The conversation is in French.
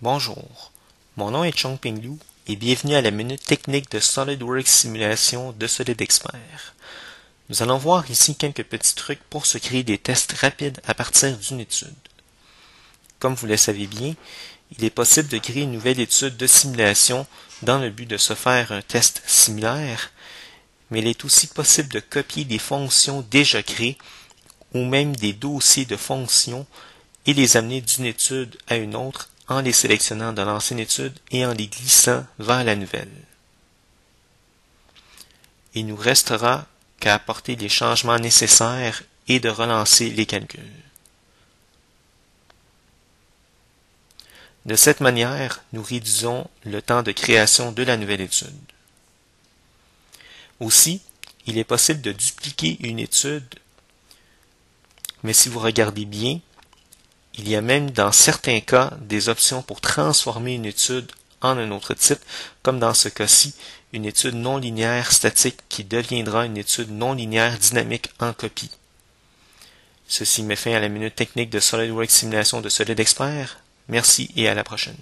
Bonjour, mon nom est Chongping Liu et bienvenue à la minute technique de SolidWorks Simulation de Solid Expert. Nous allons voir ici quelques petits trucs pour se créer des tests rapides à partir d'une étude. Comme vous le savez bien, il est possible de créer une nouvelle étude de simulation dans le but de se faire un test similaire, mais il est aussi possible de copier des fonctions déjà créées ou même des dossiers de fonctions et les amener d'une étude à une autre en les sélectionnant de l'ancienne étude et en les glissant vers la nouvelle. Il nous restera qu'à apporter les changements nécessaires et de relancer les calculs. De cette manière, nous réduisons le temps de création de la nouvelle étude. Aussi, il est possible de dupliquer une étude, mais si vous regardez bien, il y a même dans certains cas des options pour transformer une étude en un autre type, comme dans ce cas-ci, une étude non linéaire statique qui deviendra une étude non linéaire dynamique en copie. Ceci met fin à la minute technique de SolidWorks Simulation de Solid Expert. Merci et à la prochaine.